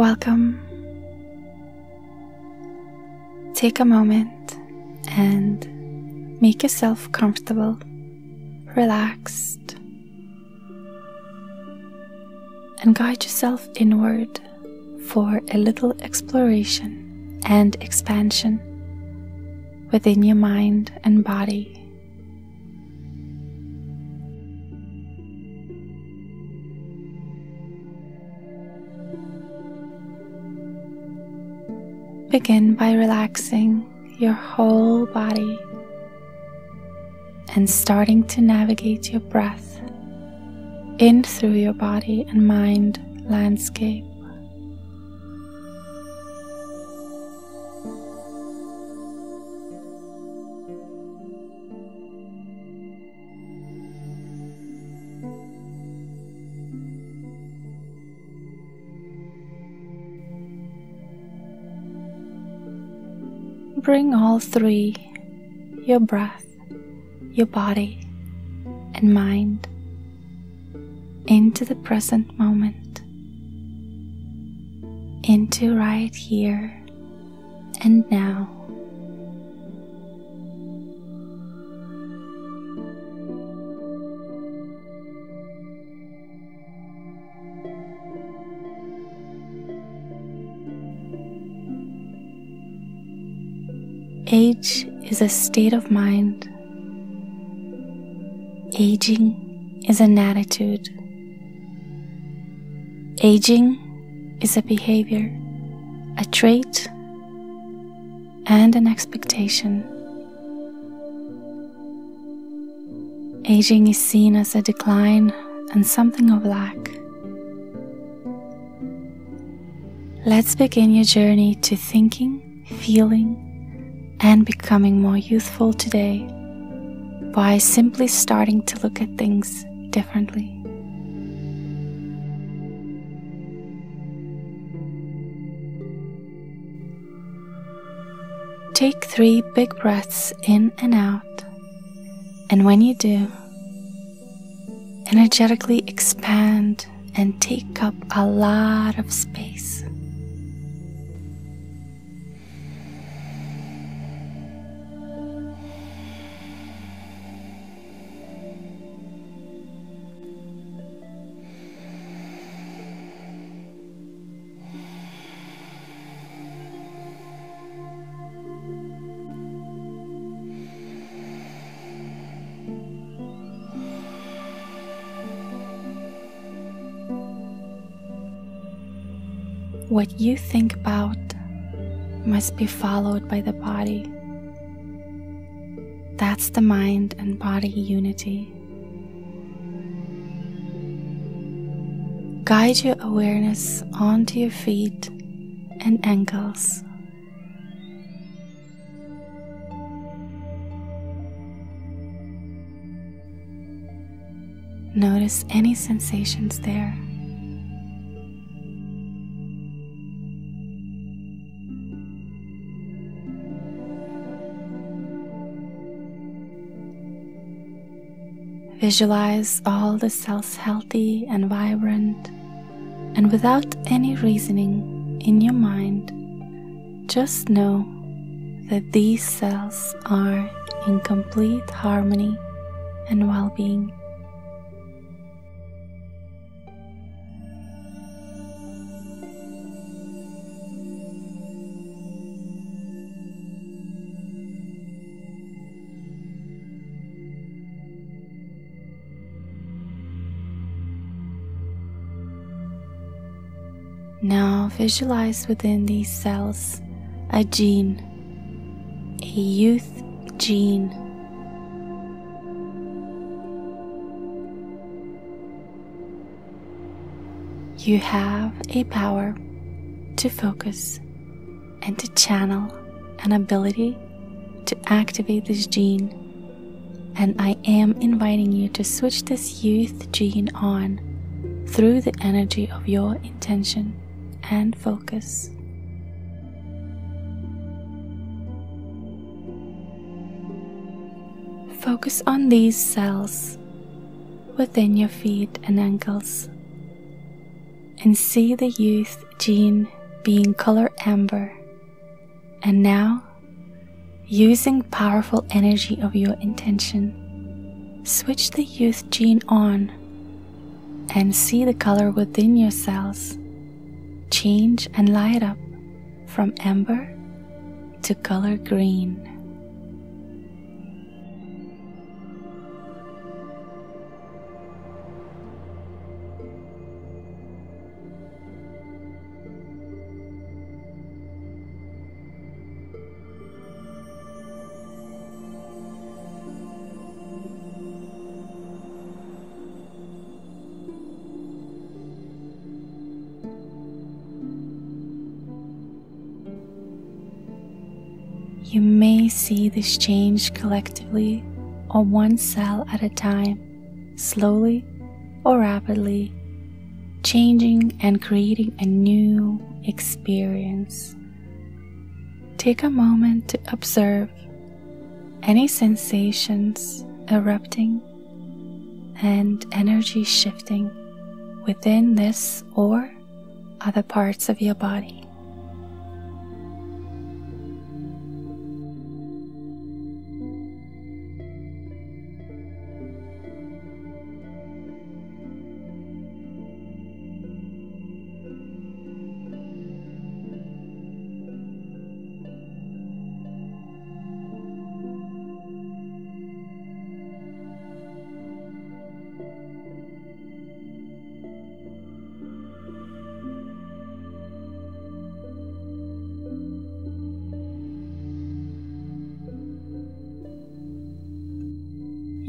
Welcome. Take a moment and make yourself comfortable, relaxed, and guide yourself inward for a little exploration and expansion within your mind and body. Begin by relaxing your whole body and starting to navigate your breath in through your body and mind landscape. Bring all three your breath, your body, and mind into the present moment, into right here and now. Age is a state of mind. Aging is an attitude. Aging is a behavior, a trait, and an expectation. Aging is seen as a decline and something of lack. Let's begin your journey to thinking, feeling, and becoming more youthful today by simply starting to look at things differently. Take three big breaths in and out, and when you do, energetically expand and take up a lot of space. What you think about must be followed by the body. That's the mind and body unity. Guide your awareness onto your feet and ankles. Notice any sensations there. Visualize all the cells healthy and vibrant, and without any reasoning in your mind, just know that these cells are in complete harmony and well being. Visualize within these cells a gene, a youth gene. You have a power to focus and to channel an ability to activate this gene. And I am inviting you to switch this youth gene on through the energy of your intention and focus. Focus on these cells within your feet and ankles and see the youth gene being color amber. And now, using powerful energy of your intention, switch the youth gene on and see the color within your cells change and light up from amber to color green. You may see this change collectively or one cell at a time, slowly or rapidly, changing and creating a new experience. Take a moment to observe any sensations erupting and energy shifting within this or other parts of your body.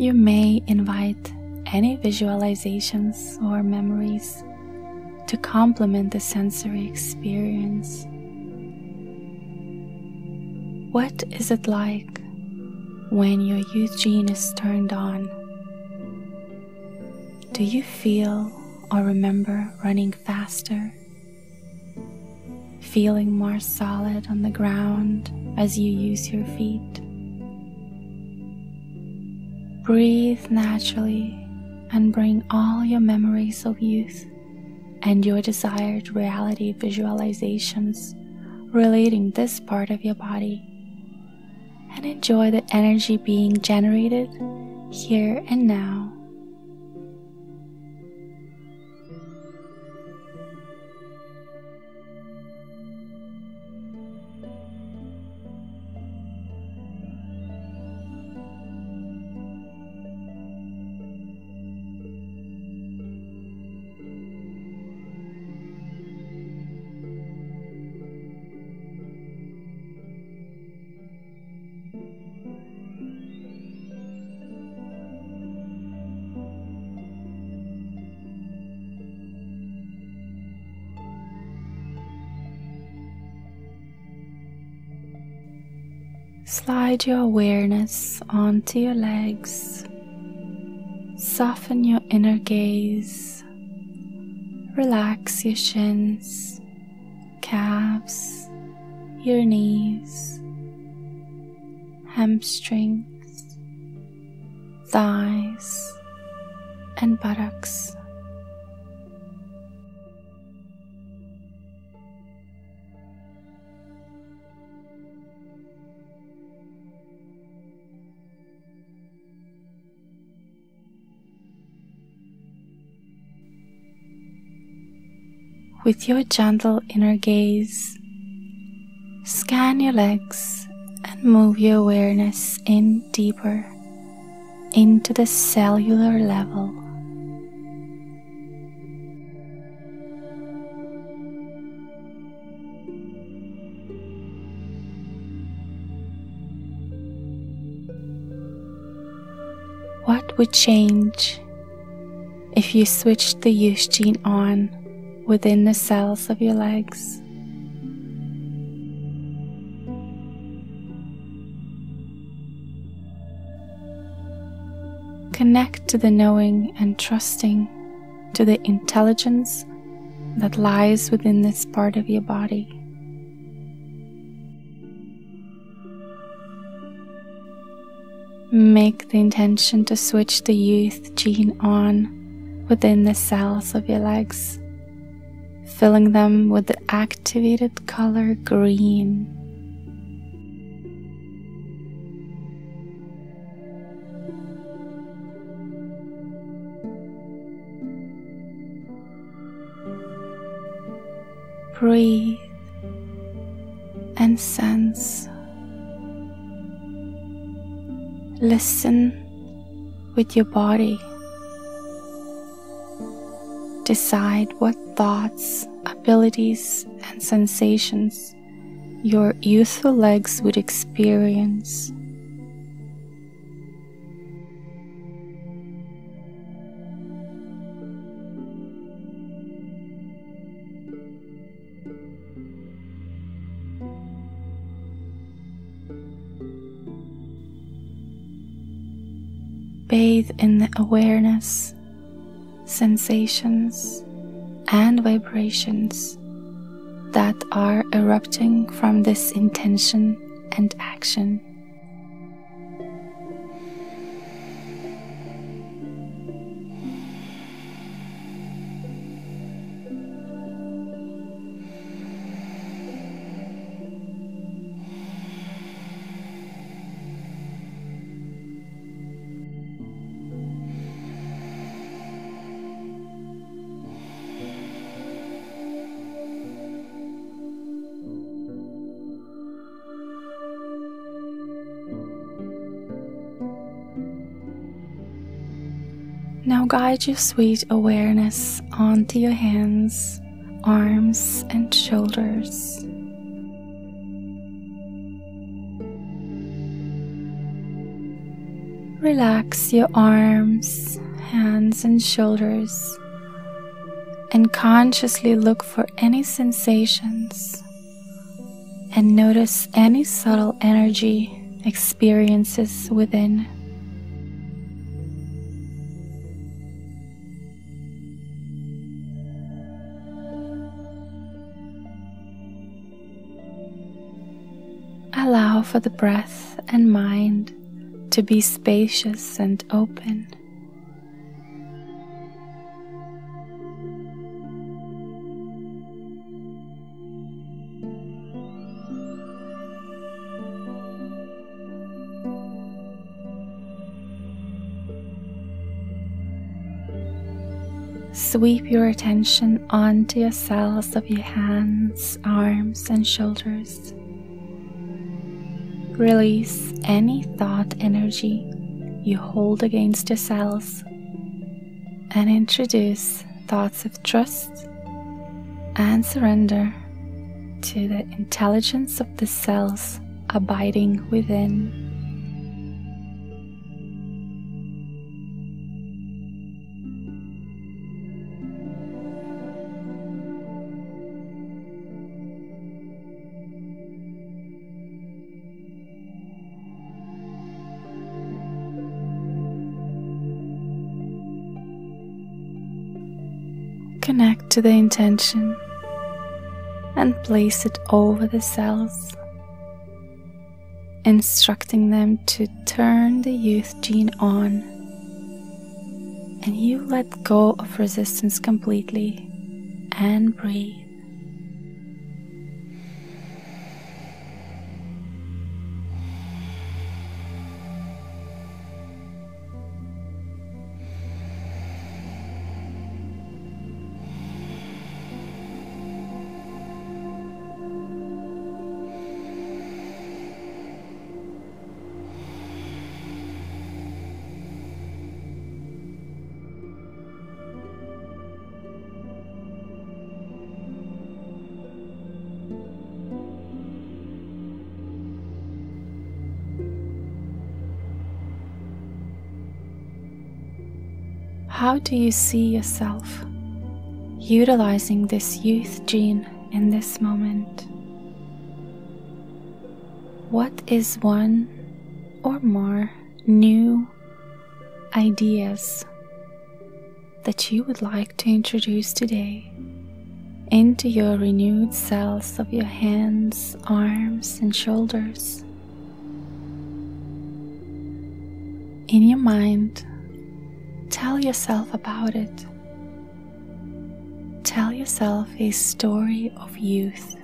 You may invite any visualizations or memories to complement the sensory experience. What is it like when your youth gene is turned on? Do you feel or remember running faster? Feeling more solid on the ground as you use your feet? Breathe naturally and bring all your memories of youth and your desired reality visualizations relating this part of your body and enjoy the energy being generated here and now. Slide your awareness onto your legs. Soften your inner gaze. Relax your shins, calves, your knees, hamstrings, thighs, and buttocks. With your gentle inner gaze, scan your legs and move your awareness in deeper into the cellular level. What would change if you switched the youth gene on within the cells of your legs. Connect to the knowing and trusting to the intelligence that lies within this part of your body. Make the intention to switch the youth gene on within the cells of your legs filling them with the activated color green. Breathe and sense. Listen with your body. Decide what thoughts, abilities, and sensations your youthful legs would experience. Bathe in the awareness, sensations, and vibrations that are erupting from this intention and action. Now guide your sweet awareness onto your hands, arms, and shoulders. Relax your arms, hands, and shoulders and consciously look for any sensations and notice any subtle energy experiences within. For the breath and mind to be spacious and open. Sweep your attention onto your cells of your hands, arms, and shoulders. Release any thought energy you hold against your cells and introduce thoughts of trust and surrender to the intelligence of the cells abiding within. To the intention and place it over the cells, instructing them to turn the youth gene on. And you let go of resistance completely and breathe. Do you see yourself utilizing this youth gene in this moment? What is one or more new ideas that you would like to introduce today into your renewed cells of your hands, arms, and shoulders? In your mind, Tell yourself about it. tell yourself a story of youth.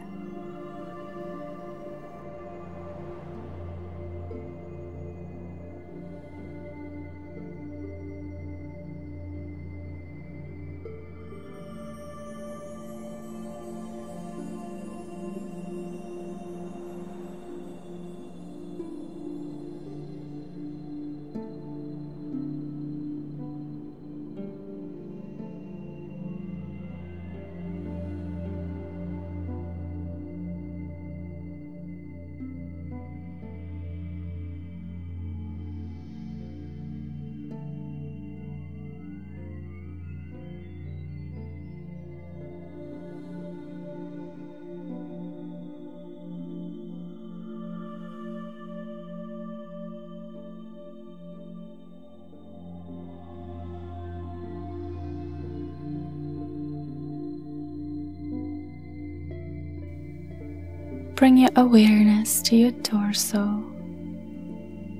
Bring your awareness to your torso.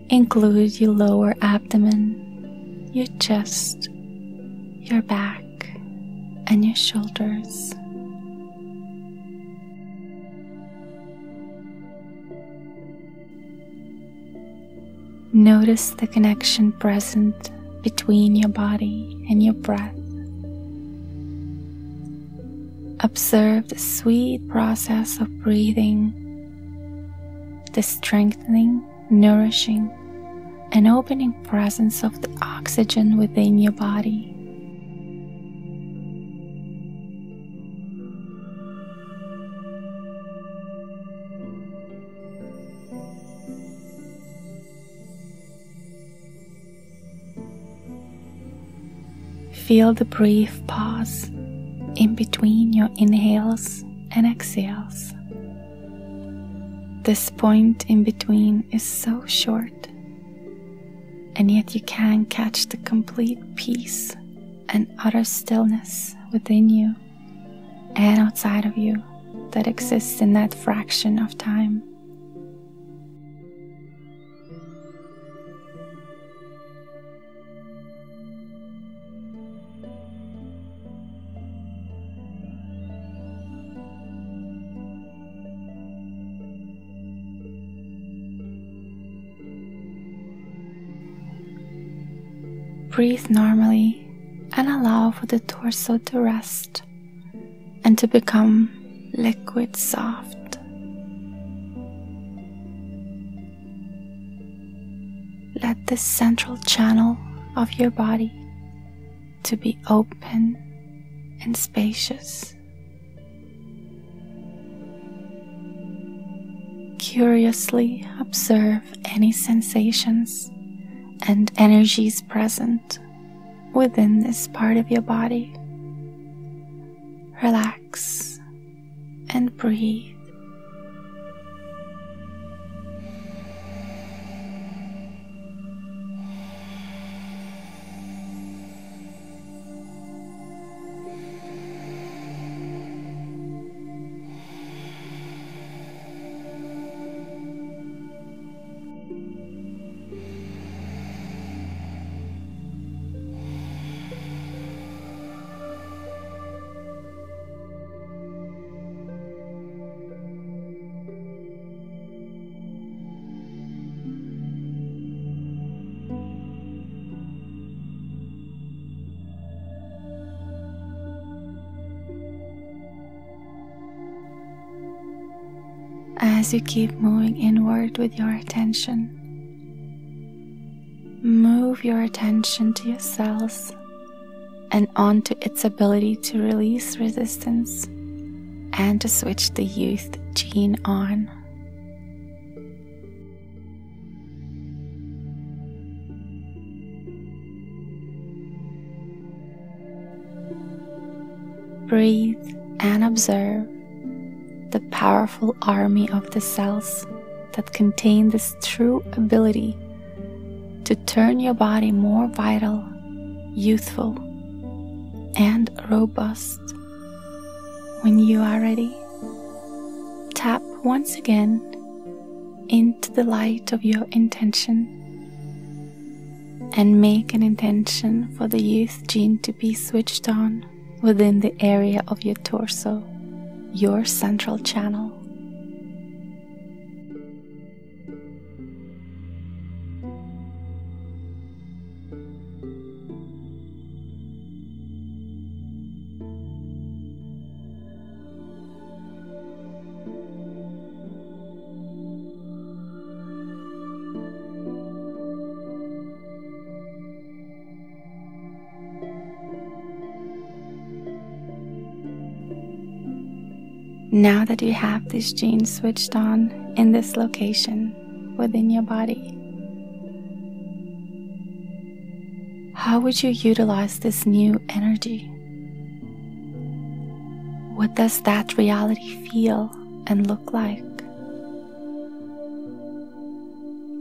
Include your lower abdomen, your chest, your back, and your shoulders. Notice the connection present between your body and your breath. Observe the sweet process of breathing, the strengthening, nourishing, and opening presence of the oxygen within your body. Feel the brief pause in between your inhales and exhales. This point in between is so short, and yet you can catch the complete peace and utter stillness within you and outside of you that exists in that fraction of time. Breathe normally and allow for the torso to rest and to become liquid soft. Let the central channel of your body to be open and spacious. Curiously observe any sensations and energies present within this part of your body. Relax and breathe. As you keep moving inward with your attention. Move your attention to your cells and onto its ability to release resistance and to switch the youth gene on. Breathe and observe the powerful army of the cells that contain this true ability to turn your body more vital, youthful, and robust. When you are ready, tap once again into the light of your intention and make an intention for the youth gene to be switched on within the area of your torso, your central channel. Now that you have this gene switched on in this location within your body, how would you utilize this new energy? What does that reality feel and look like?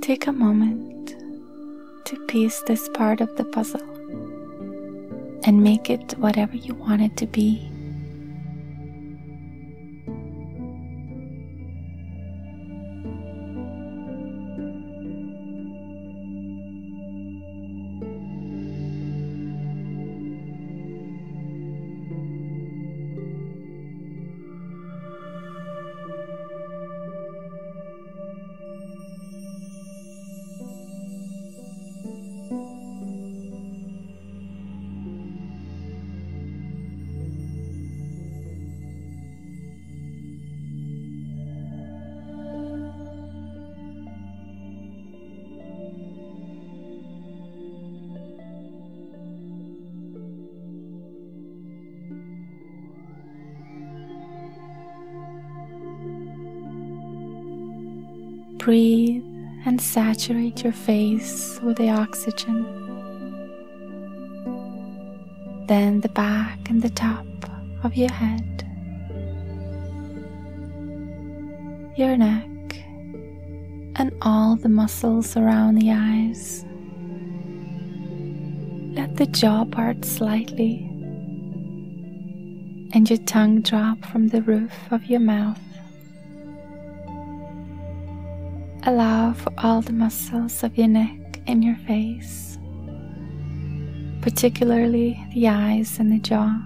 Take a moment to piece this part of the puzzle and make it whatever you want it to be. Saturate your face with the oxygen. Then the back and the top of your head, your neck, and all the muscles around the eyes. Let the jaw part slightly and your tongue drop from the roof of your mouth. Allow for all the muscles of your neck and your face, particularly the eyes and the jaw,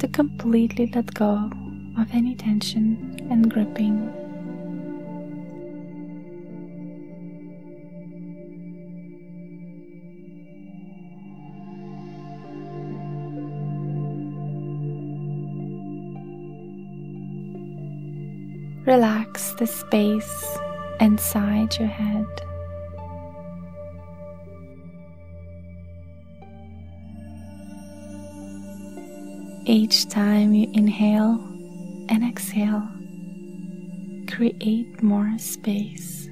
to completely let go of any tension and gripping. Relax the space inside your head. Each time you inhale and exhale, create more space.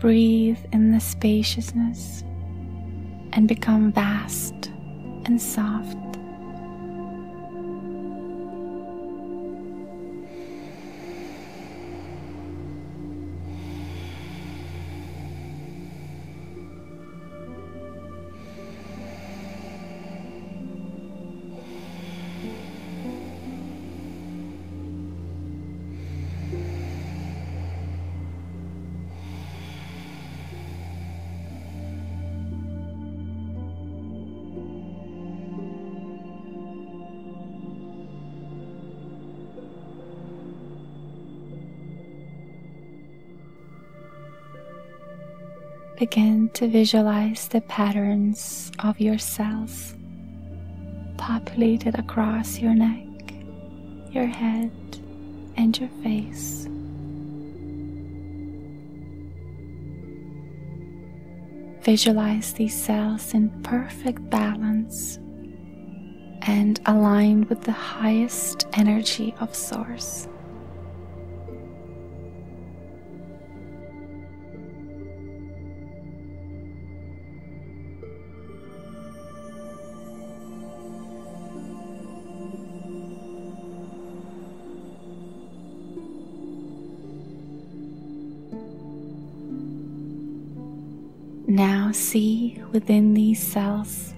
Breathe in the spaciousness and become vast and soft. To visualize the patterns of your cells populated across your neck, your head, and your face. Visualize these cells in perfect balance and aligned with the highest energy of Source. Now see within these cells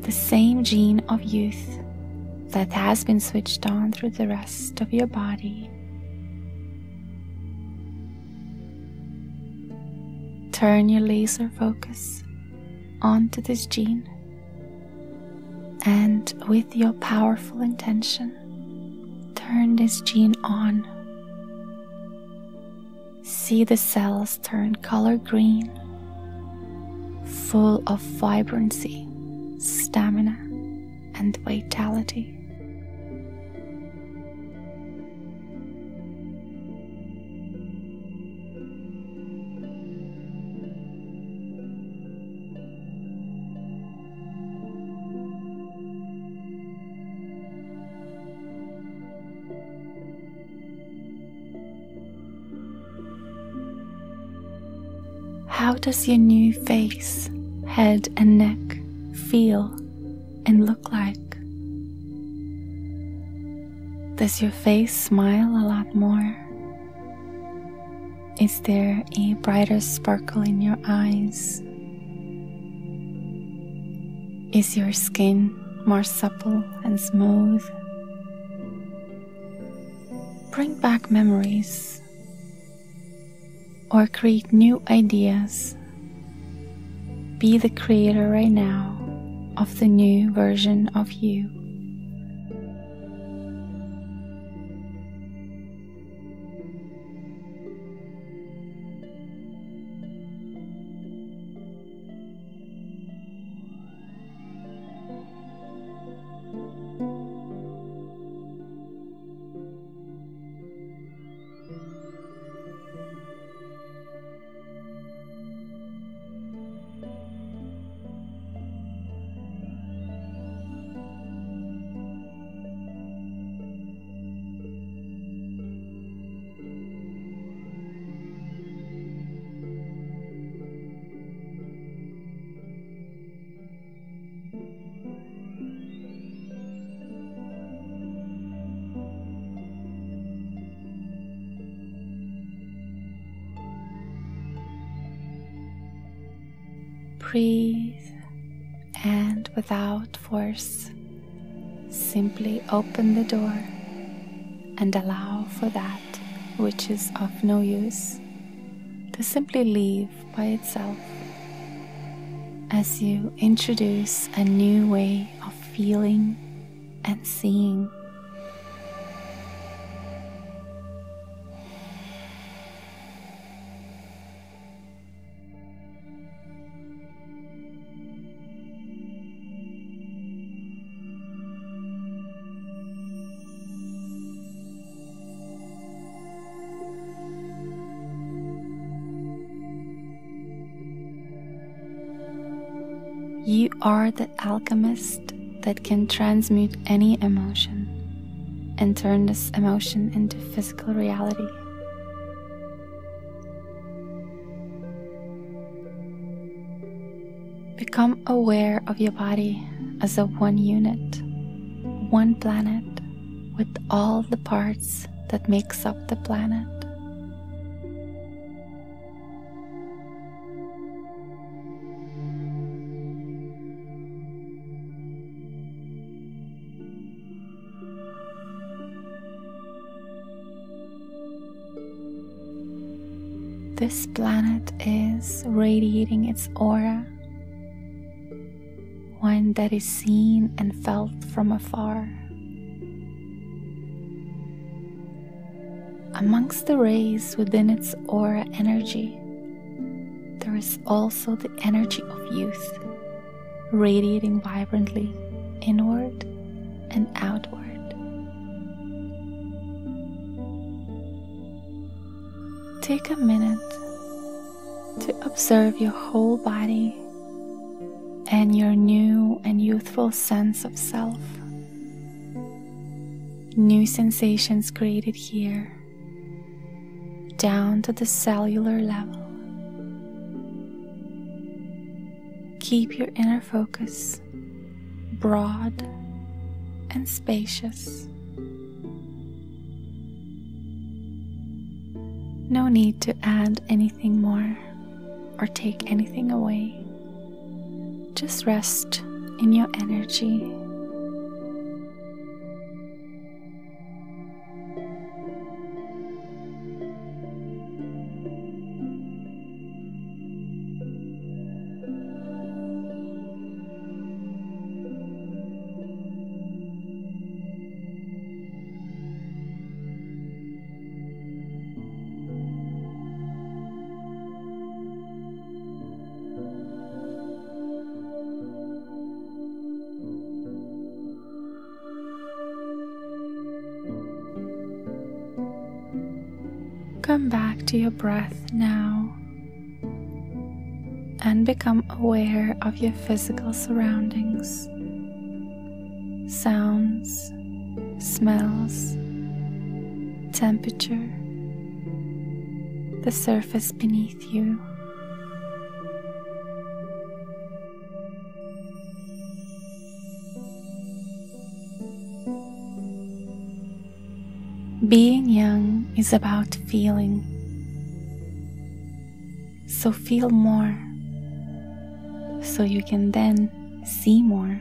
the same gene of youth that has been switched on through the rest of your body. turn your laser focus onto this gene. And with your powerful intention, turn this gene on. See the cells turn color green, full of vibrancy, stamina, and vitality. How does your new face, head, and neck feel and look like? Does your face smile a lot more? Is there a brighter sparkle in your eyes? Is your skin more supple and smooth? Bring back memories or create new ideas. Be the creator right now of the new version of you. Breathe and without force, simply open the door and allow for that which is of no use to simply leave by itself as you introduce a new way of feeling and seeing. Are the alchemist that can transmute any emotion and turn this emotion into physical reality. Become aware of your body as a one unit, one planet with all the parts that makes up the planet. This planet is radiating its aura, one that is seen and felt from afar. Amongst the rays within its aura energy, there is also the energy of youth, radiating vibrantly inward and outward. Take a minute to observe your whole body and your new and youthful sense of self. New sensations created here, down to the cellular level. Keep your inner focus broad and spacious. No need to add anything more or take anything away. Just rest in your energy. Come back to your breath now and become aware of your physical surroundings sounds, smells, temperature, the surface beneath you. Is about feeling. So feel more so you can then see more.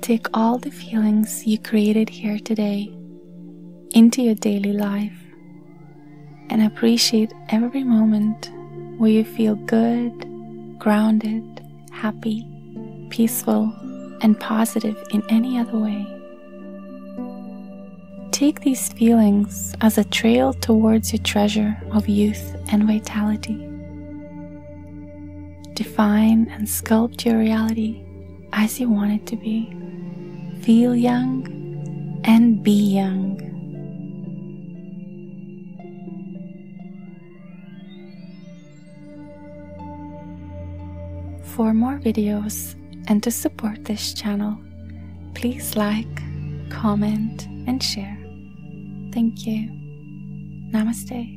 Take all the feelings you created here today into your daily life and appreciate every moment where you feel good, grounded, happy, peaceful, and positive in any other way. Take these feelings as a trail towards your treasure of youth and vitality. Define and sculpt your reality as you want it to be. Feel young and be young. For more videos and to support this channel, please like, comment, and share. Thank you. Namaste.